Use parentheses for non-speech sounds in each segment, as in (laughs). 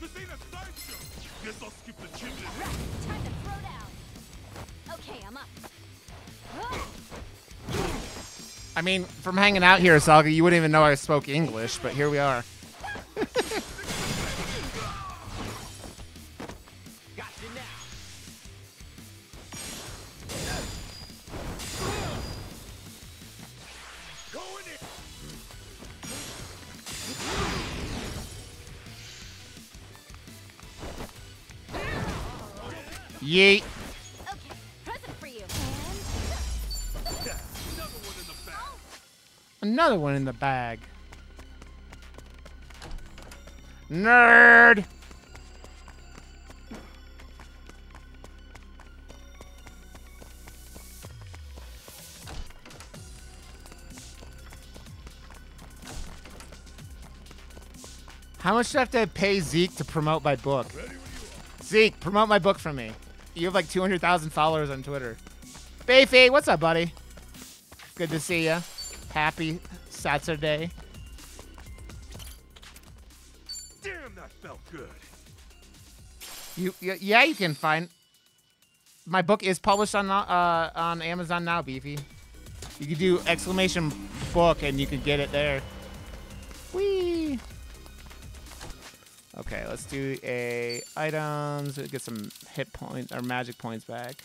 This ain't a sideshow. Guess I'll skip the chimney. Time to throw down. Okay, I'm up. I mean, from hanging out here, Saga, you wouldn't even know I spoke English, but here we are. Another one in the bag. Nerd. How much do I have to pay Zeke to promote my book? Zeke, promote my book for me. You have like 200,000 followers on Twitter. Beefy, what's up, buddy? Good to see you. Happy Saturday. Damn, that felt good. You, yeah, you can find. My book is published on uh on Amazon now, Beefy. You can do exclamation book and you can get it there. Whee! Okay, let's do a items. Get some hit points or magic points back.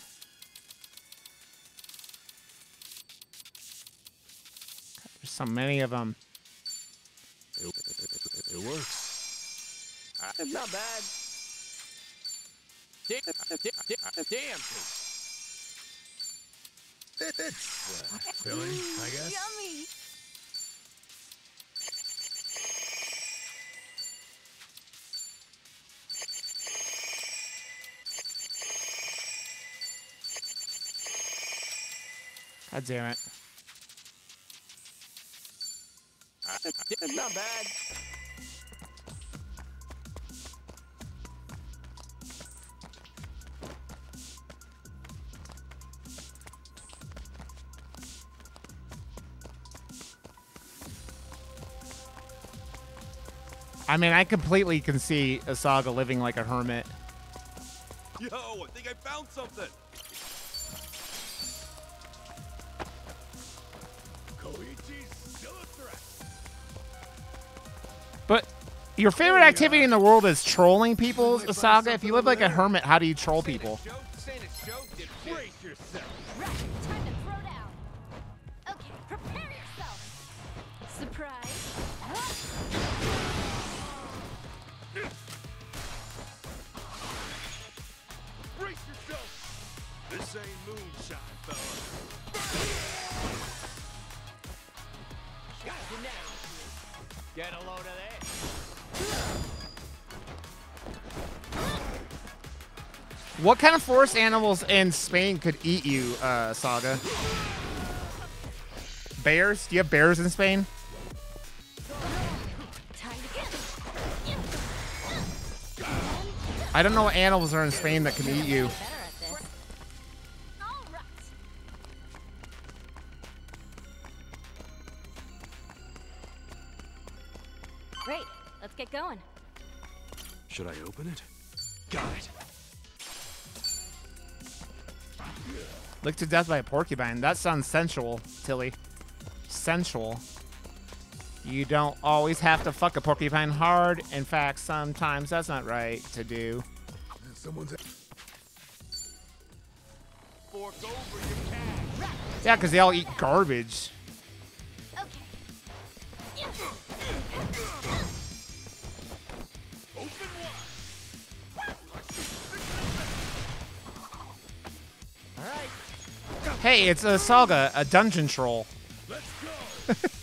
So many of them. It, it, it works. It's not bad. Damn, damn, damn. It's uh, filling, I guess. Yummy. God damn it. It's not bad. I mean, I completely can see Asaga living like a hermit. Yo, I think I found something. Your favorite activity in the world is trolling people, Asaga. If you live like a hermit, how do you troll people? Saying a show, dipshit. What kind of forest animals in Spain could eat you, uh, Saga? Bears? Do you have bears in Spain? I don't know what animals are in Spain that can eat you. To death by a porcupine. That sounds sensual, Tilly. Sensual. You don't always have to fuck a porcupine hard. In fact, sometimes that's not right to do. Yeah, because they all eat garbage. Hey, it's a Saga, a dungeon troll. Let's go. (laughs)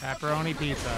Pepperoni pizza.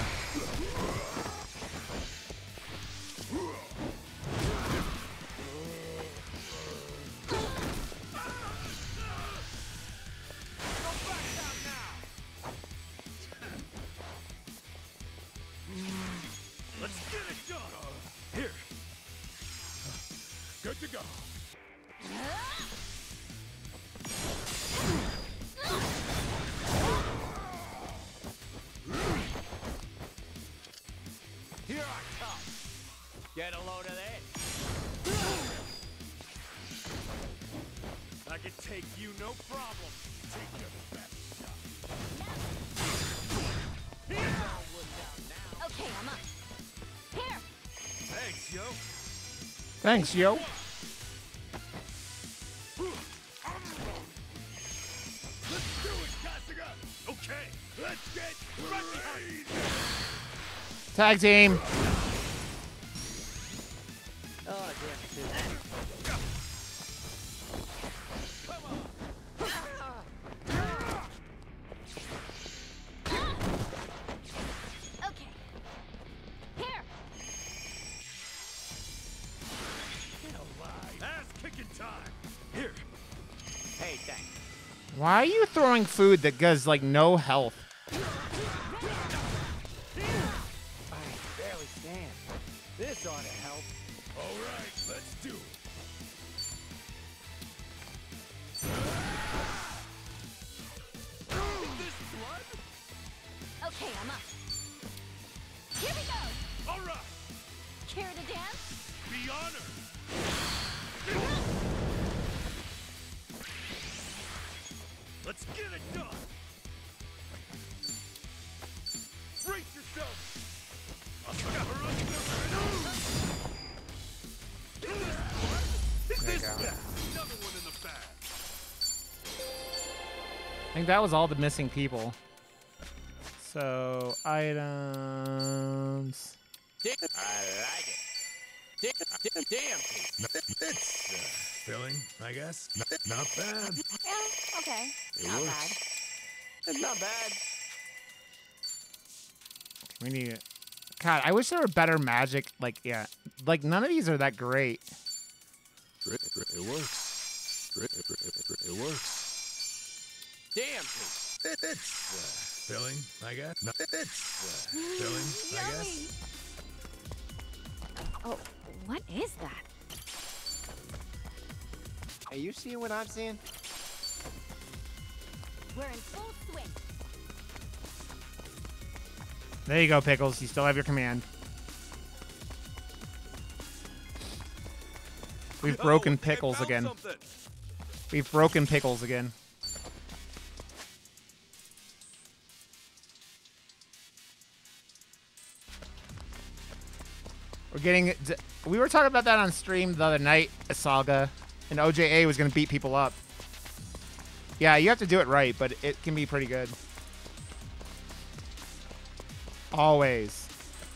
Right yo. Tag team. Throwing food that does like no health? I barely stand. This ought to help. All right, let's do it. Is this blood? Okay, I'm up. Here we go. All right, Care to dance? be honored. Let's get it done. Brace yourself. Is this go. bad? Another one in the bag. I think that was all the missing people. So items. I like it. Dick. Dick. Damn. It's uh, filling, I guess. Not, not bad. Yeah, okay. It Not works. bad. It's not bad. We need it. God, I wish there were better magic. Like, yeah, like none of these are that great. It, it, it works. It, it, it, it works. Damn. It, it's uh, filling, I guess. Not, it's uh, filling, I guess. Oh, what is that? Are you seeing what I'm seeing? We're in full swing. There you go, Pickles. You still have your command. We've broken Pickles again. We've broken Pickles again. We're getting. We were talking about that on stream the other night, Saga, and OJA was going to beat people up. Yeah, you have to do it right, but it can be pretty good. Always.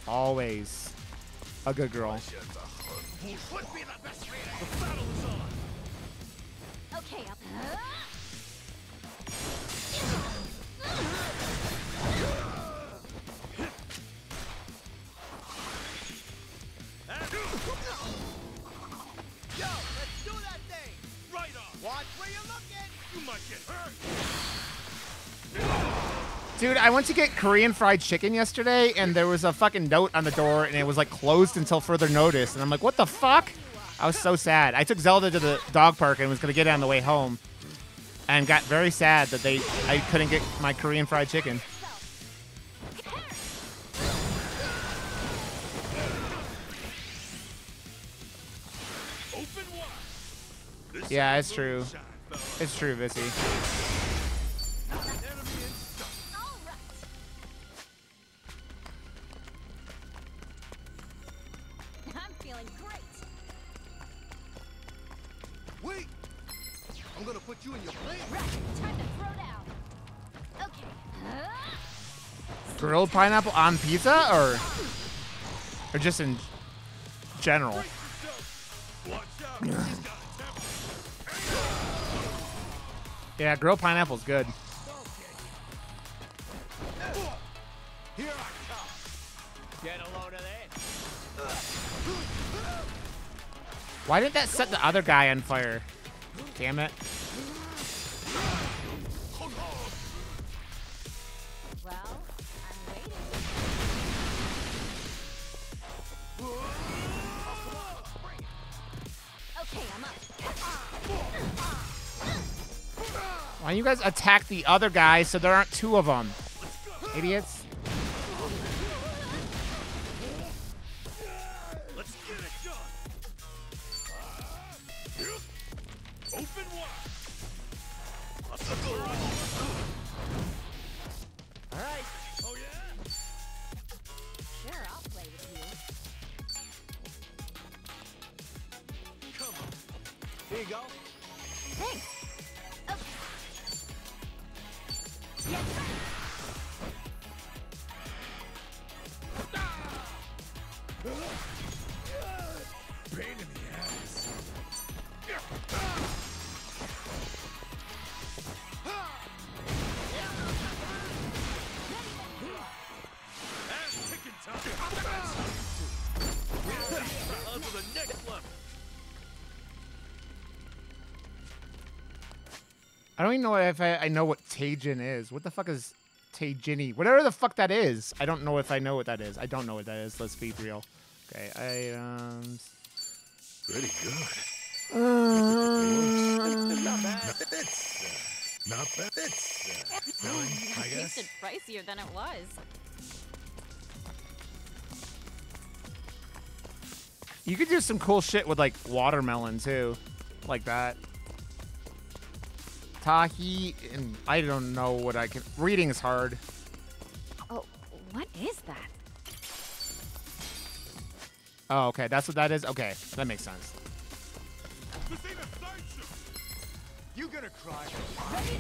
Always. A good girl. Okay, Dude, I went to get Korean fried chicken yesterday, and there was a fucking note on the door, and it was like closed until further notice. And I'm like, what the fuck? I was so sad. I took Zelda to the dog park and was gonna get it on the way home, and got very sad that they I couldn't get my Korean fried chicken. Yeah, it's true. Moonshine, fella. It's true, Vissy. Enemy in sight. All right. I'm feeling great. Wait! I'm gonna put you in your place. Right, time to throw down. Okay. Grilled pineapple on pizza, or or just in general. Yeah, grilled pineapple's good. Why didn't that set the other guy on fire? Damn it. Why don't you guys attack the other guy so there aren't two of them? Idiots. Don't even know if I, I know what Tajin is. What the fuck is Tajini? Whatever the fuck that is. I don't know if I know what that is. I don't know what that is. Let's be real. Okay, items. Pretty good. Not bad. It's uh, not bad. It's uh, filling, I It guess. tasted pricier than it was. You could do some cool shit with like watermelon too, like that. Tahi and I don't know what I can. Reading is hard. Oh, what is that? Oh, okay, that's what that is. Okay, that makes sense. This ain't a sideshow. You gonna cry?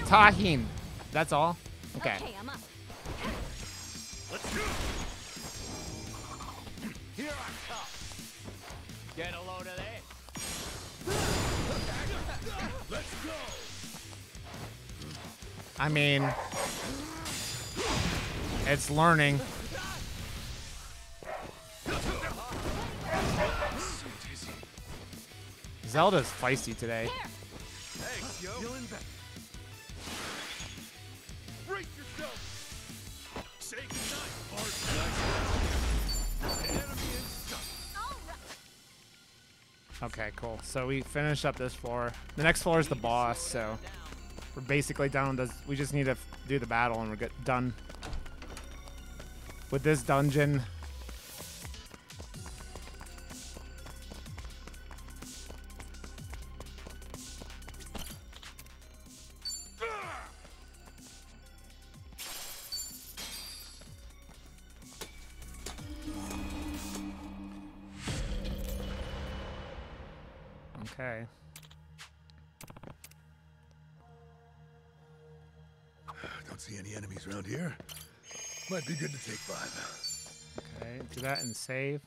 Tahin. That's all. Okay. Okay, I'm up. Let's go. Here I come. Get a load of this. Let's go. I mean, it's learning. Zelda's feisty today. Thanks, yo. Okay, cool. So we finished up this floor. The next floor is the boss, so we're basically done. With this. We just need to do the battle and we're done with this dungeon. That and save.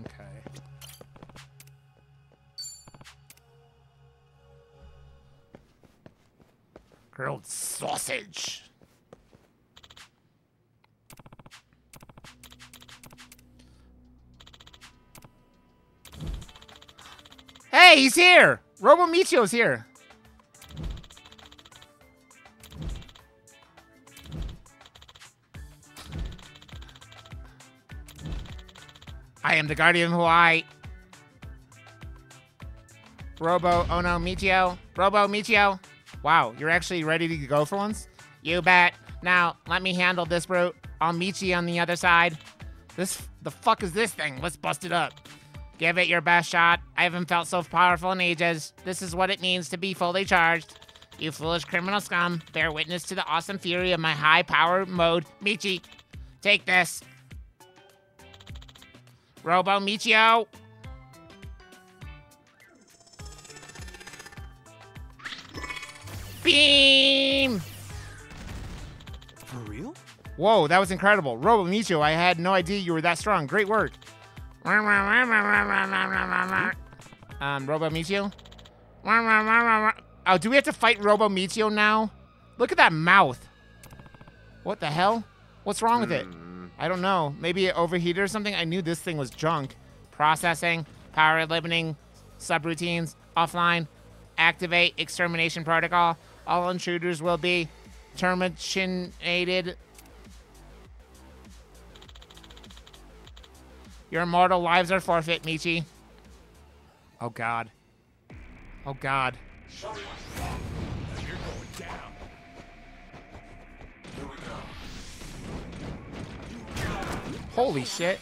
Okay. Grilled sausage. Hey, he's here! Robo Michio's here. Am the guardian of Hawaii. Robo oh Ono Michio. Robo Michio. Wow, you're actually ready to go for once? You bet. Now, let me handle this brute. I'll meet you on the other side. This, the fuck is this thing? Let's bust it up. Give it your best shot. I haven't felt so powerful in ages. This is what it means to be fully charged. You foolish criminal scum, bear witness to the awesome fury of my high power mode. Michi, take this. Robo Michio. Beam! For real? Whoa, that was incredible. Robo Michio, I had no idea you were that strong. Great work. Um, Robo Michio? Oh, do we have to fight Robo Michio now? Look at that mouth. What the hell? What's wrong with it? I don't know. Maybe it overheated or something. I knew this thing was junk. Processing, power limiting, subroutines, offline, activate extermination protocol. All intruders will be terminated. Your immortal lives are forfeit, Michi. Oh god. Oh god. Holy shit.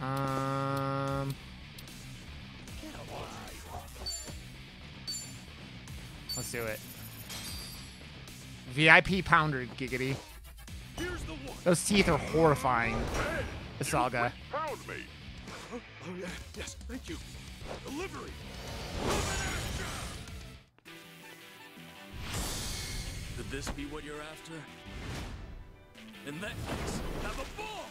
Um. Let's do it. VIP pounder, giggity. Those teeth are horrifying. The saga. Oh yeah. Yes. Thank you. Delivery. Could this be what you're after? In that case, have a ball.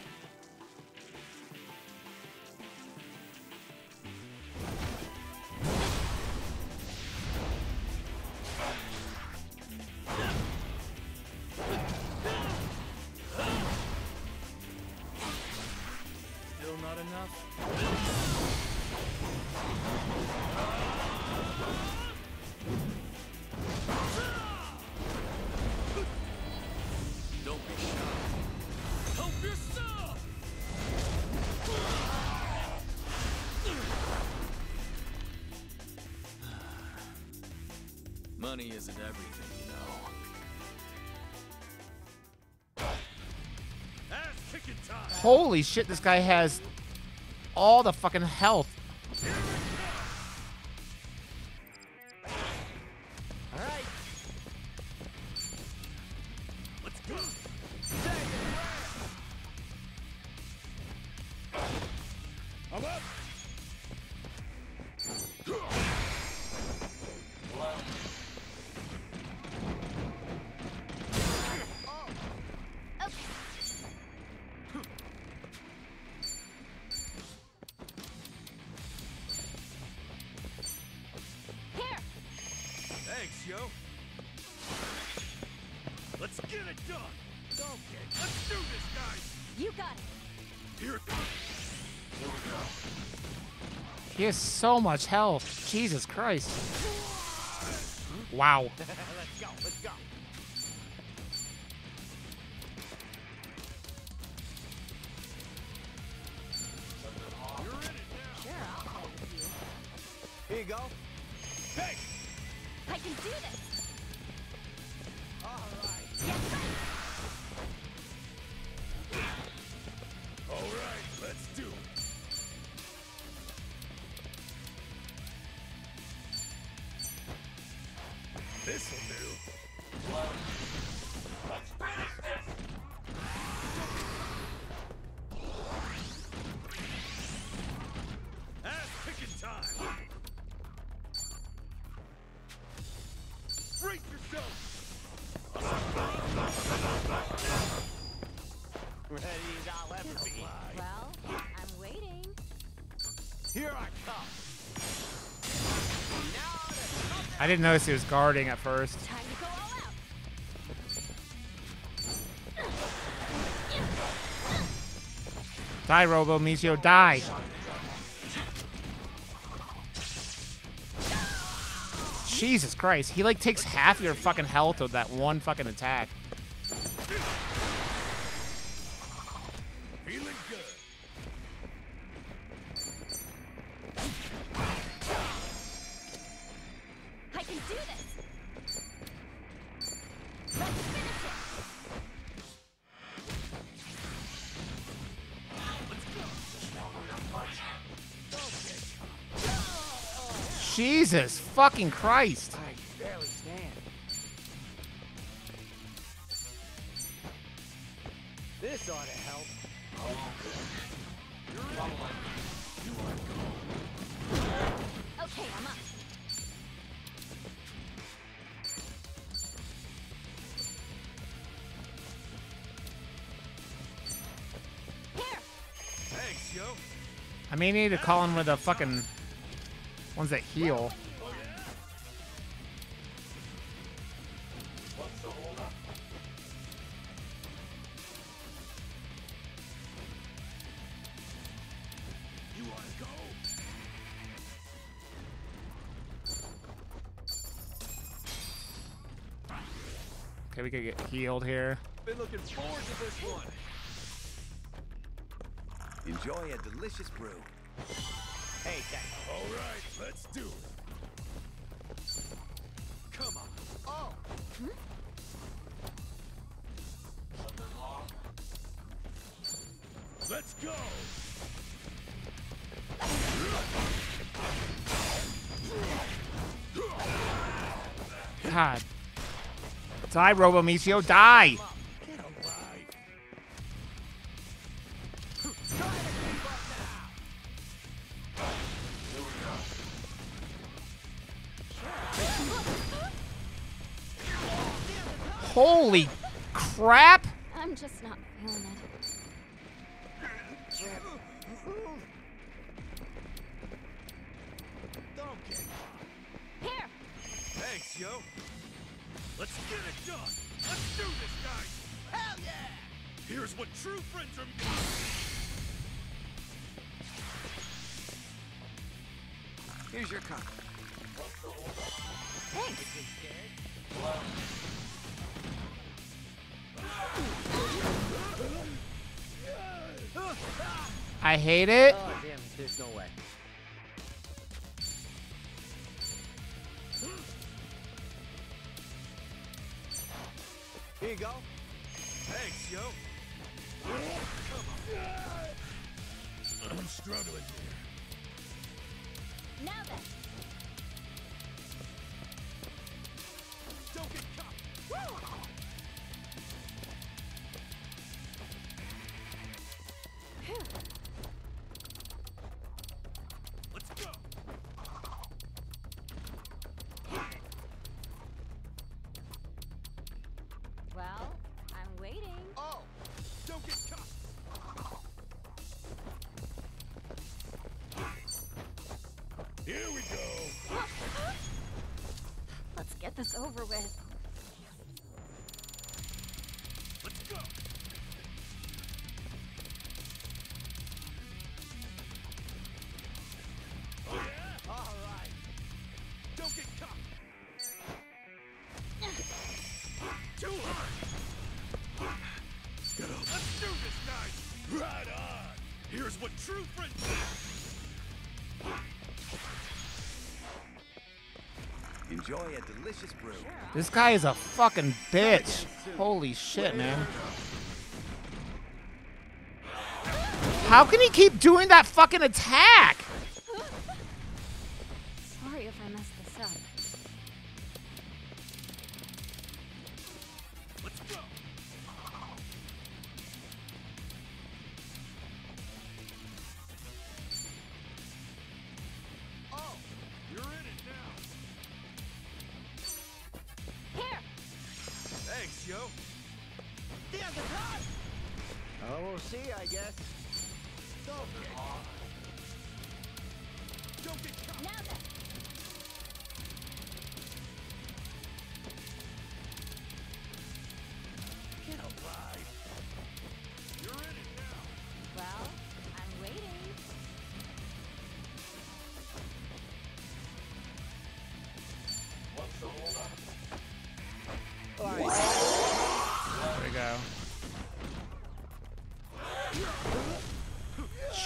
Money isn't everything, you know. Ass kicking time. Holy shit, this guy has all the fucking health. Thanks, yo. Let's get it done. Okay, let's do this, guys. You got it. Here it comes. He has so much health. Jesus Christ. Wow. (laughs) I didn't notice he was guarding at first. Die, Robo Michio, die. Jesus Christ. He like takes half your fucking health with that one fucking attack. Jesus fucking Christ. I barely stand. This ought to help. oh god you're falling Okay, I'm up. Here. Thanks, yo. I may need to call him with a fucking Ones that heal. Okay, we could get healed here. Been looking forward to this one. Enjoy a delicious brew that. All right, let's do it. Come on. Oh. Hmm? Something. Let's go. God. Die, Robo Michio, die! hate it. it's over with. enjoy a delicious brew. This guy is a fucking bitch. Holy shit, man. How can he keep doing that fucking attack?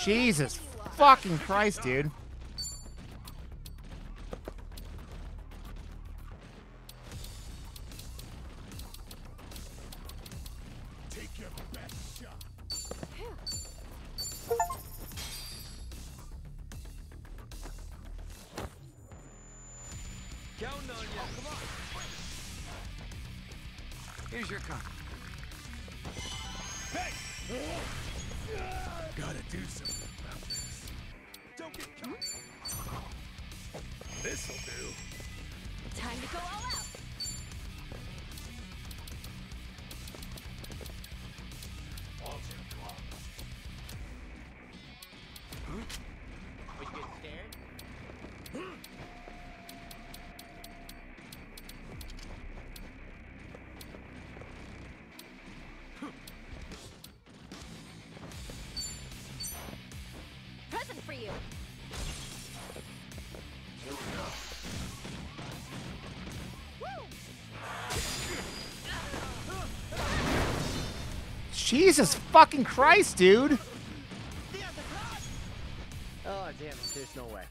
Jesus fucking Christ, dude. Fucking Christ, dude. Oh, damn it. There's no way.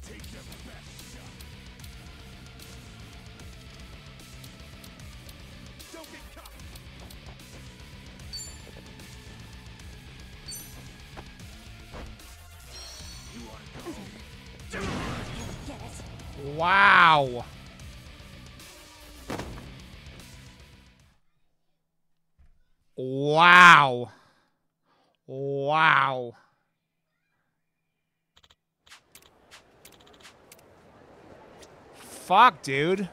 Take Wow. Wow. Fuck, dude.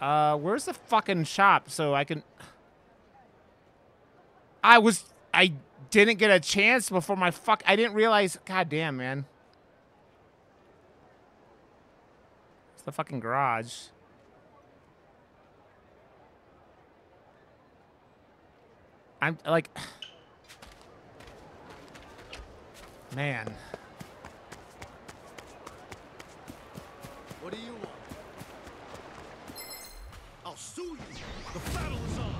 Uh, where's the fucking shop so I can... I was... I didn't get a chance before my fuck... I didn't realize... God damn, man. It's the fucking garage. I'm like... Man. What do you want? I'll sue you. The battle is on.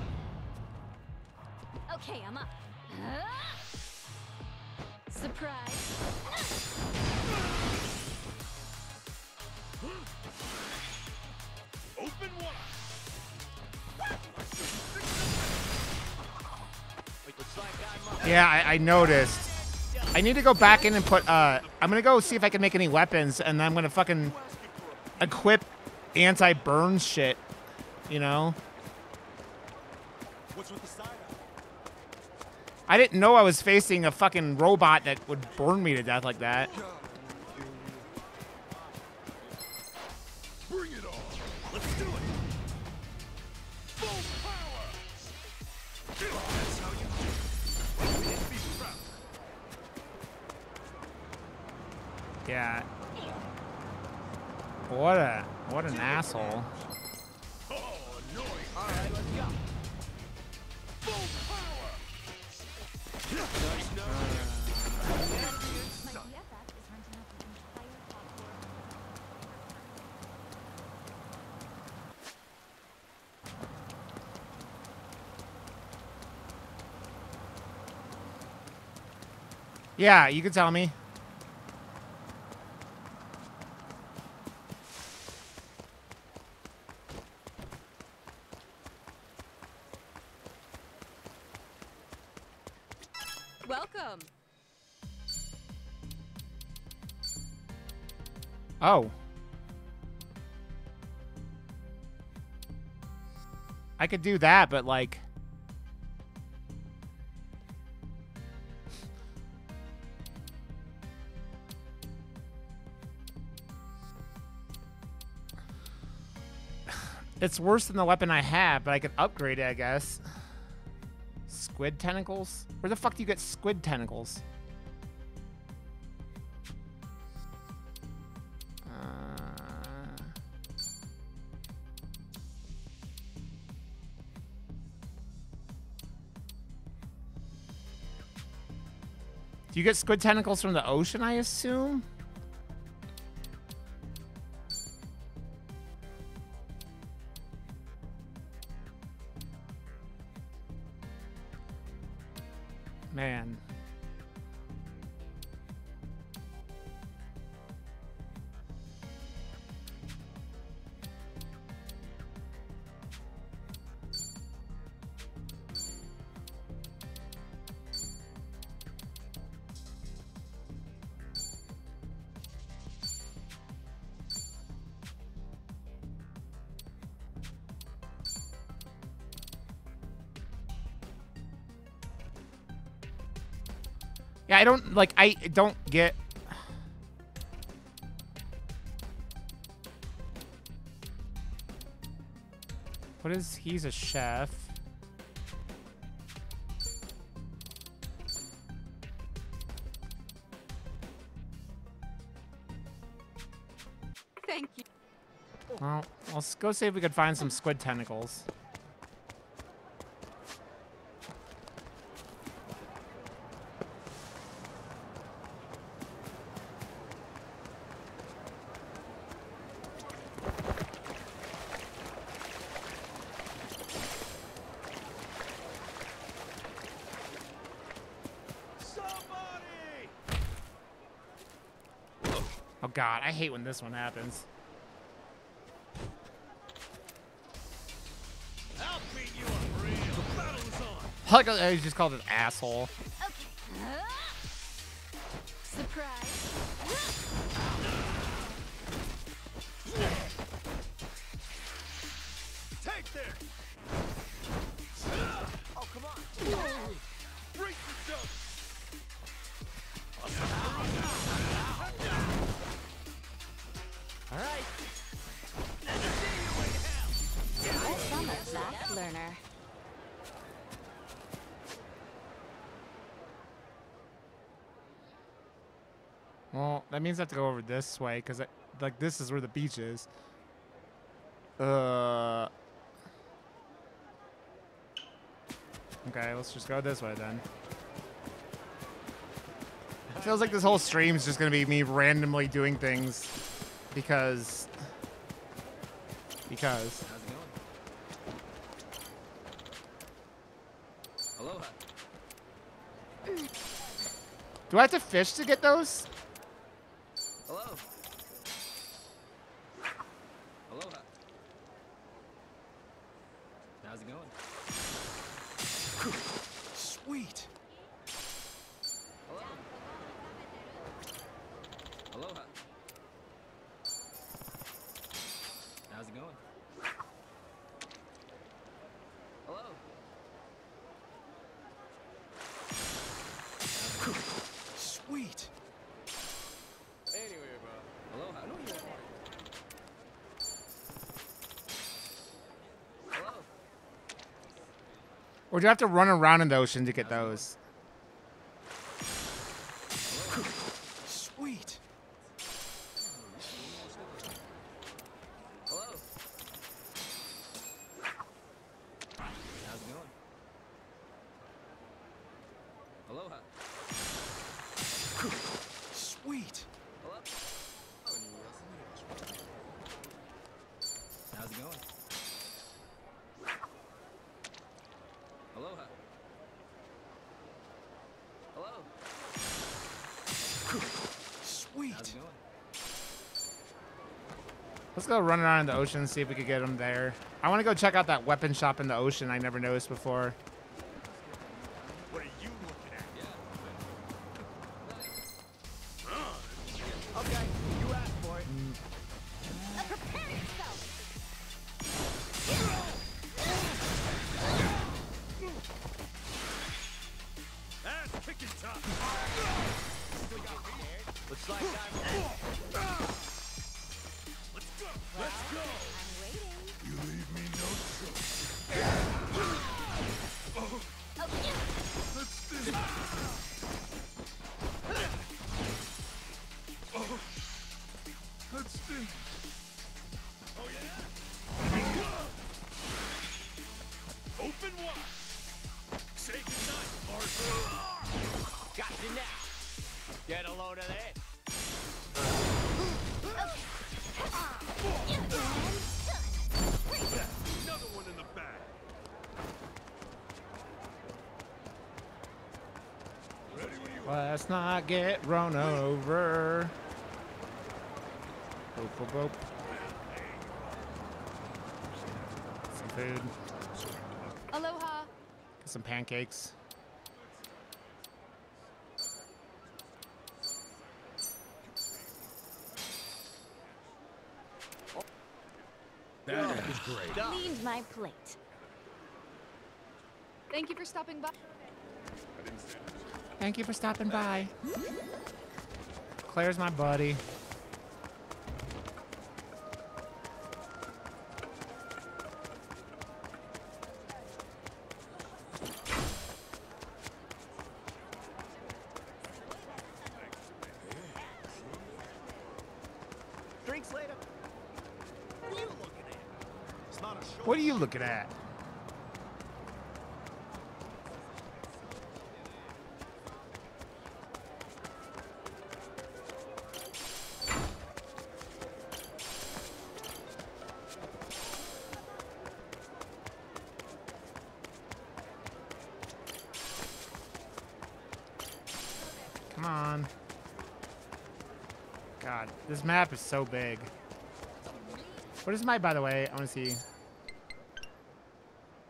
Okay, I'm up. Surprise. Open wide. Yeah, I, I noticed. I need to go back in and put, uh, I'm gonna go see if I can make any weapons, and then I'm gonna fucking equip anti-burn shit, you know? I didn't know I was facing a fucking robot that would burn me to death like that. Yeah. What a, what an asshole. Yeah, you can tell me. Could do that, but like. It's worse than the weapon I have, but I could upgrade it, I guess. Squid tentacles? Where the fuck do you get squid tentacles? Do you get squid tentacles from the ocean, I assume? Man. Yeah, I don't, like, I don't get... What is... He's a chef. Thank you. Well, let's go see if we could find some squid tentacles. God, I hate when this one happens. I'll beat you up real. The battle is on. I just called it asshole. That means I have to go over this way because like this is where the beach is. Uh. Okay, let's just go this way then. It feels like this whole stream is just gonna be me randomly doing things because because How's it going? Aloha. do I have to fish to get those? Hello. Aloha. How's it going? Sweet. Hello. Aloha. How's it going? Hello. Sweet. Anyway, bro. Aloha. No, you Hello. Or do you have to run around in the ocean to get those? Sweet. Hello. How's it going? Aloha. Sweet. Hello. How's it going? Aloha. Hello. Sweet. How's it going? Let's go run around in the ocean and see if we could get them there. I want to go check out that weapon shop in the ocean I never noticed before. Not get run over. Boop, boop, boop. Some food. Aloha. Get some pancakes. That is great. Cleaned my plate. Thank you for stopping by. Thank you for stopping by. Claire's my buddy. Drinks later. You What are you looking at? This map is so big. What is my, by the way? I want to see.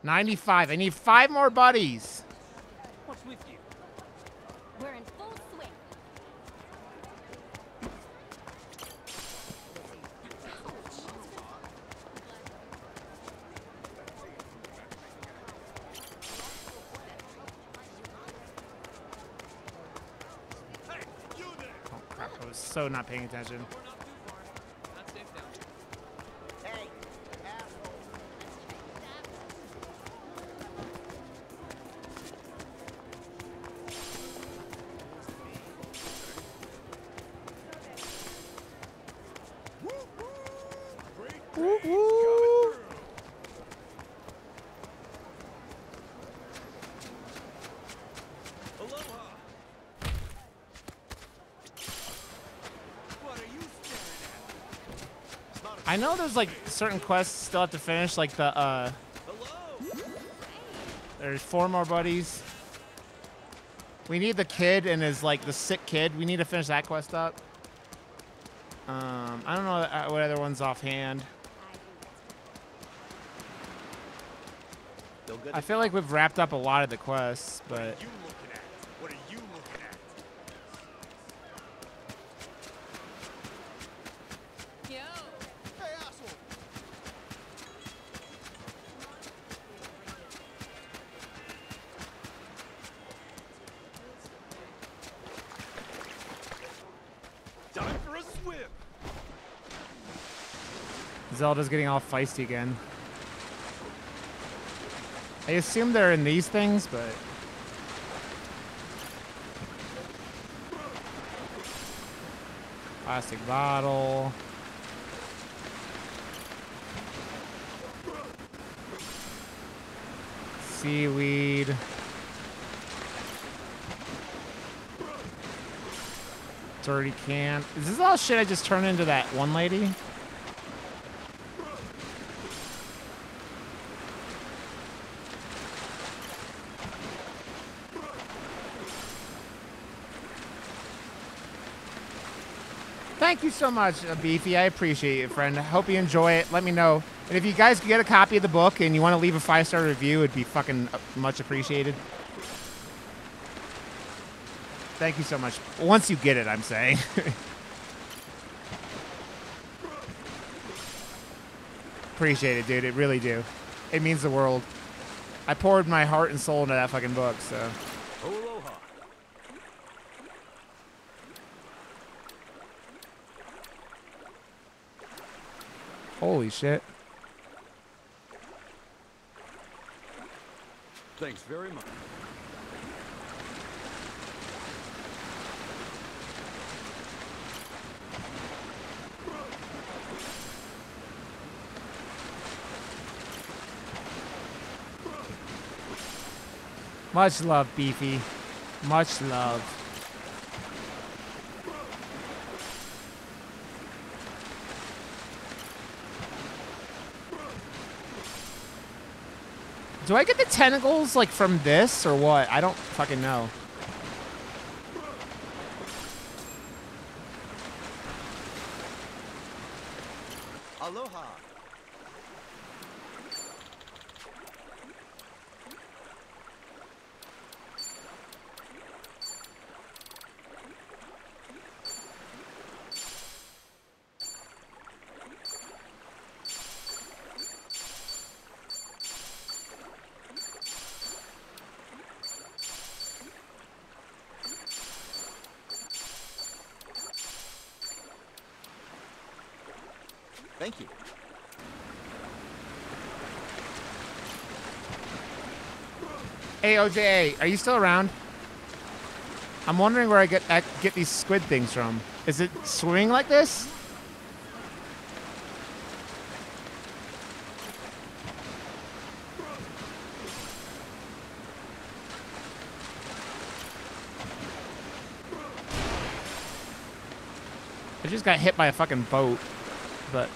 95. I need five more buddies. What's with you? We're in full swing. Hey! Oh, crap. I was so not paying attention. I know there's like certain quests still have to finish, like the, uh, Hello? there's four more buddies. We need the kid and his, like, the sick kid. We need to finish that quest up. Um, I don't know uh, what other ones offhand. I feel like we've wrapped up a lot of the quests, but What are you looking at? What are you looking at? Yo. Hey, asshole! Time for a swim! Zelda's getting all feisty again. I assume they're in these things, but plastic bottle. Seaweed. Dirty can. Is this all shit I just turned into that one lady? Thank you so much, Beefy. I appreciate it, friend. Hope you enjoy it. Let me know. And if you guys could get a copy of the book and you want to leave a five star review, it'd be fucking uh, much appreciated. Thank you so much. Once you get it, I'm saying. (laughs) appreciate it, dude. It really do. It means the world. I poured my heart and soul into that fucking book, so. Aloha! Holy shit. Thanks very much. Much love, Beefy. Much love. Do I get the tentacles like from this or what? I don't fucking know. Thank you. Hey, OJ, are you still around? I'm wondering where I get I get these squid things from. Is it swimming like this? I just got hit by a fucking boat, but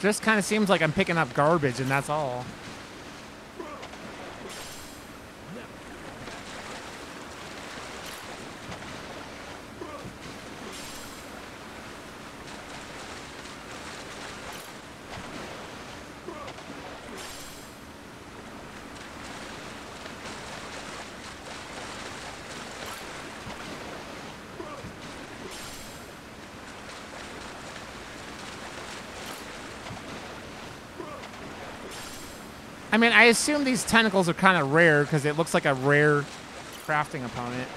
just kind of seems like I'm picking up garbage, and that's all. Mean, I assume these tentacles are kind of rare because it looks like a rare crafting opponent.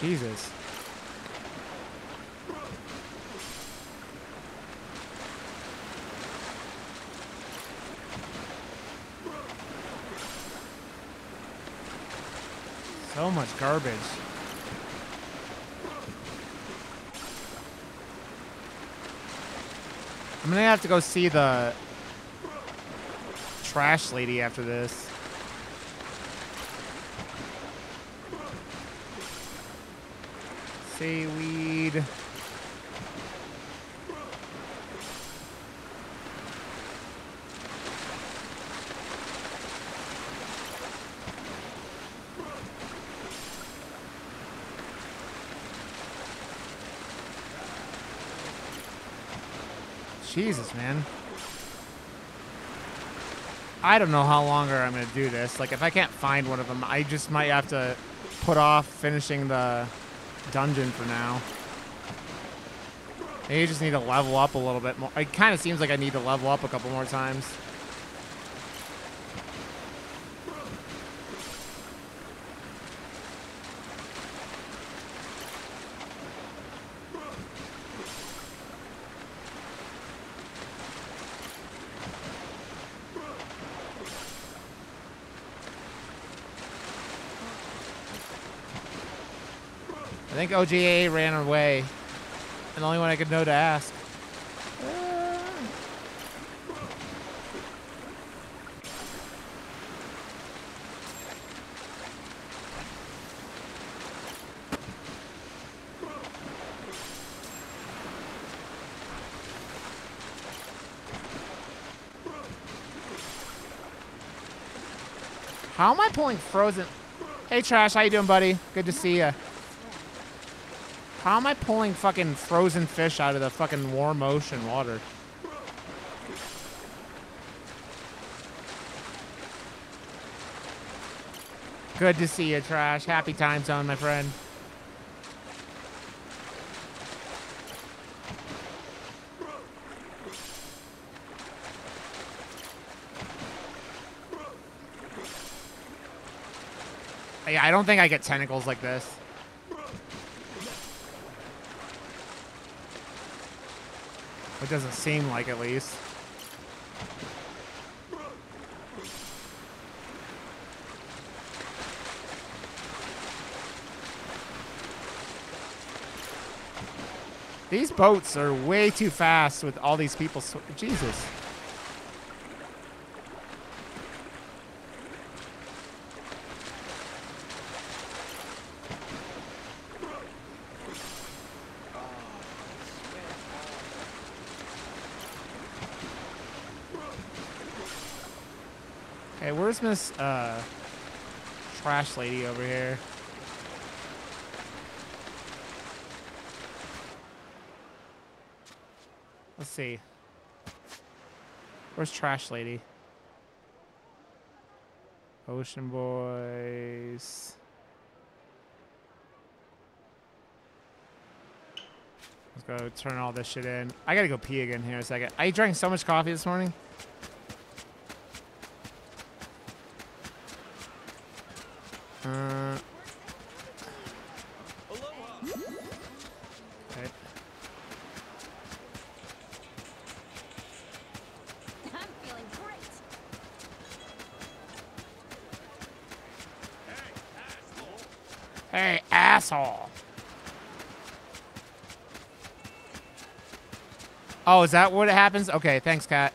Jesus. So much garbage. I'm gonna have to go see the trash lady after this. Seaweed. Jesus, man. I don't know how longer I'm going to do this. Like, if I can't find one of them, I just might have to put off finishing the dungeon for now. Maybe I just need to level up a little bit more. It kind of seems like I need to level up a couple more times. Think OGA ran away. And the only one I could know to ask. How am I pulling frozen? Hey, Trash, how you doing, buddy? Good to see you. How am I pulling fucking frozen fish out of the fucking warm ocean water? Good to see you, Trash. Happy time zone, my friend. I don't think I get tentacles like this. It doesn't seem like at least. These boats are way too fast with all these people. Jesus. Miss uh, Trash Lady over here? Let's see. Where's Trash Lady? Ocean Boys. Let's go turn all this shit in. I gotta go pee again here in a second. I drank so much coffee this morning. Hey, asshole. Oh, is that what happens? Okay, thanks, cat.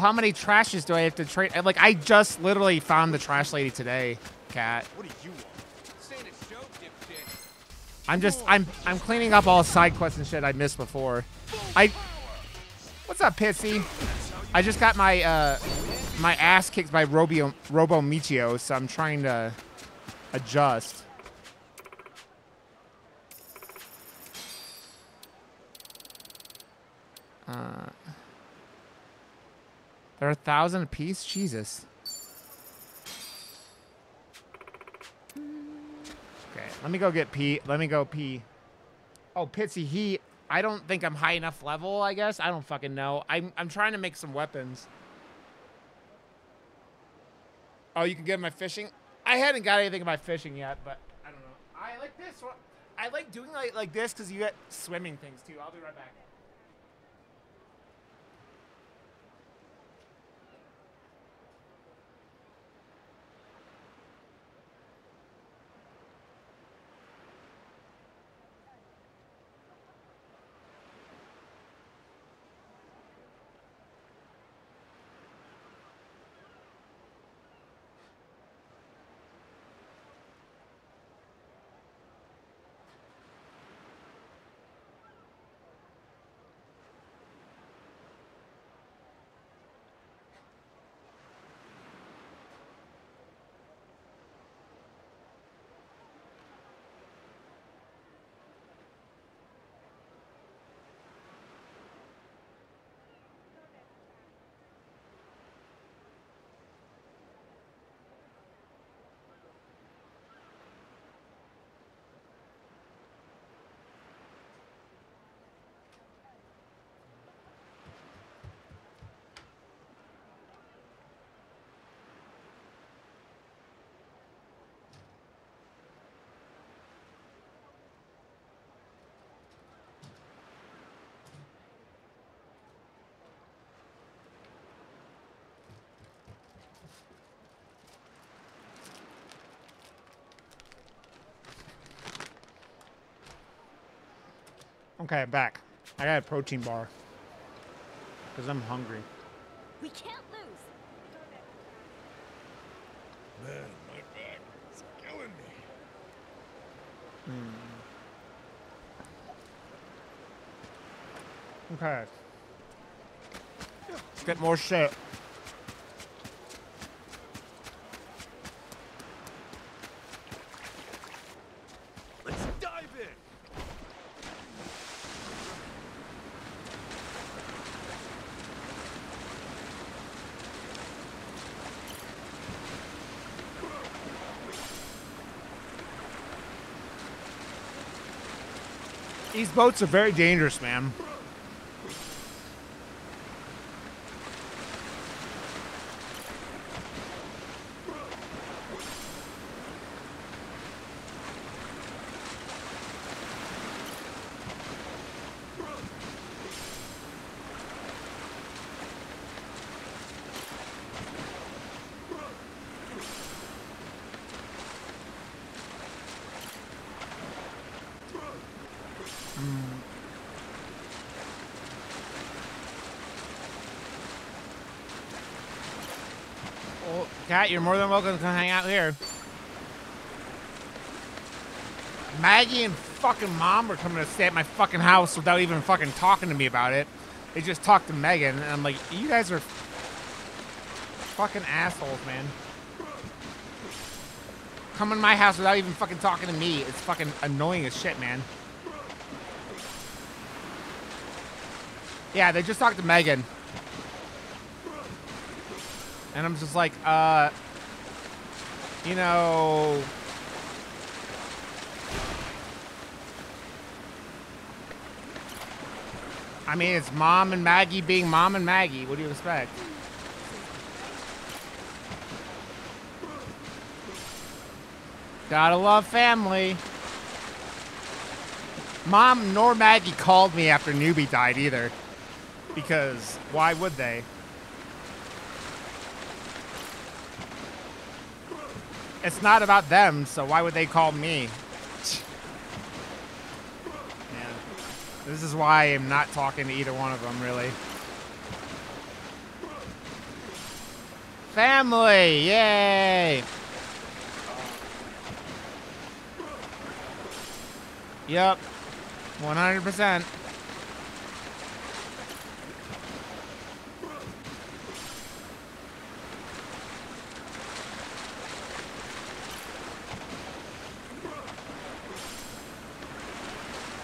How many trashes do I have to trade? Like, I just literally found the trash lady today, Cat. What do you want? A show, dipshit. I'm just, I'm, I'm cleaning up all side quests and shit I missed before. I, what's up, Pitsy? I just got my, uh, my ass kicked by Robio, Robo Michio, so I'm trying to adjust. Uh, there are a thousand apiece? Jesus. Okay, let me go get P. Let me go P. Oh, Pitsy, he. I don't think I'm high enough level, I guess. I don't fucking know. I'm, I'm trying to make some weapons. Oh, you can get my fishing? I hadn't got anything about fishing yet, but I don't know. I like this one. I like doing like, like this because you get swimming things too. I'll be right back. Okay, I'm back. I got a protein bar. Because I'm hungry. We can't lose. Man, my back is killing me. Hmm. Okay. Let's get more shit. Let's dive in. These boats are very dangerous, man. You're more than welcome to come hang out here. Maggie and fucking mom are coming to stay at my fucking house without even fucking talking to me about it. They just talked to Megan, and I'm like, you guys are fucking assholes, man. Come in my house without even fucking talking to me. It's fucking annoying as shit, man. Yeah, they just talked to Megan. And I'm just like, uh, you know, I mean, it's mom and Maggie being mom and Maggie. What do you expect? Gotta love family. Mom nor Maggie called me after Newbie died either. Because why would they? It's not about them, so why would they call me? Man, this is why I'm not talking to either one of them, really. Family, yay! Yep, 100%.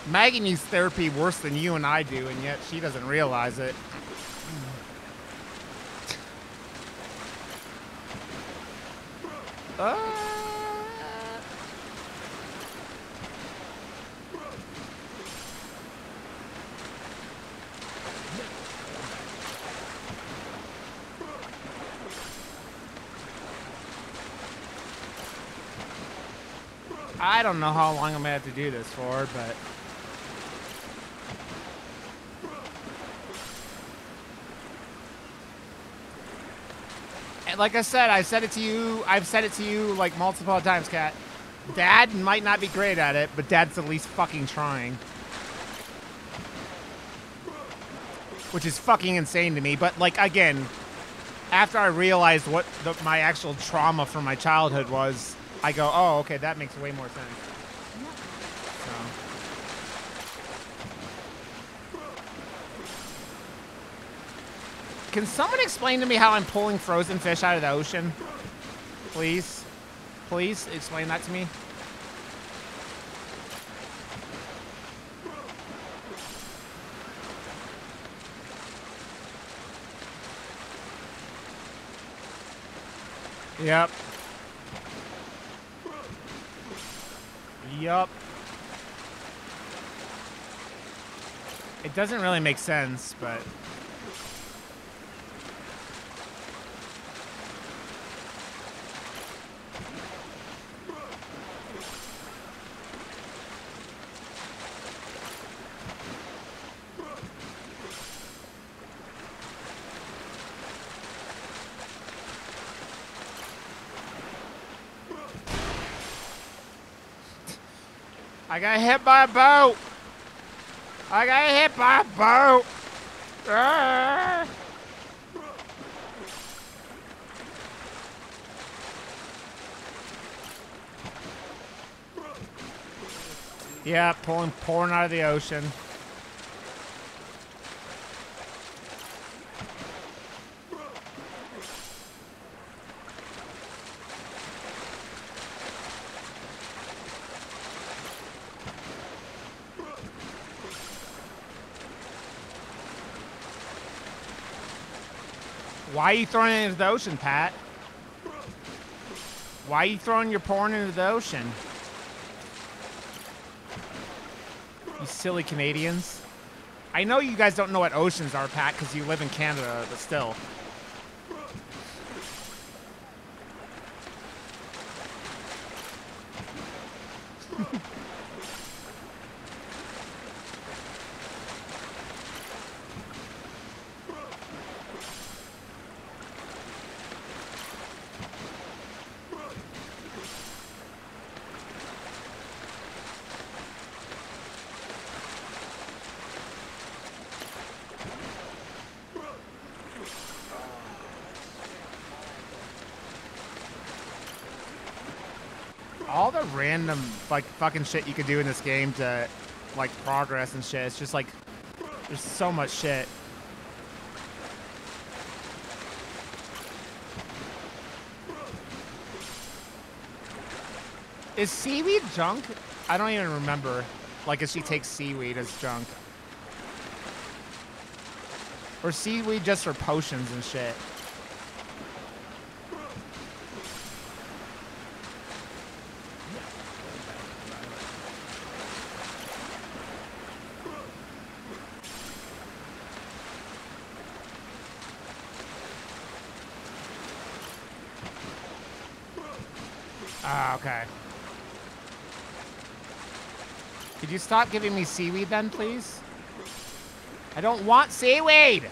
Maggie needs therapy worse than you and I do, and yet she doesn't realize it. Uh, I don't know how long I'm gonna have to do this for, but. Like I said, I said it to you. I've said it to you like multiple times, Cat. Dad might not be great at it, but Dad's at least fucking trying. Which is fucking insane to me. But like again, after I realized what the, my actual trauma from my childhood was, I go, oh, okay, that makes way more sense. So. Can someone explain to me how I'm pulling frozen fish out of the ocean? Please? Please explain that to me. Yep. Yup. It doesn't really make sense, but... I got hit by a boat. I got hit by a boat. Ah. Yeah, pulling, pouring out of the ocean. Why are you throwing it into the ocean, Pat? Why are you throwing your porn into the ocean? You silly Canadians. I know you guys don't know what oceans are, Pat, because you live in Canada, but still. all the random like fucking shit you could do in this game to like progress and shit. It's just like there's so much shit. Is seaweed junk? I don't even remember. Like, if she takes seaweed as junk. Or seaweed just for potions and shit. Ah, okay. Could you stop giving me seaweed then, please? I don't want seaweed!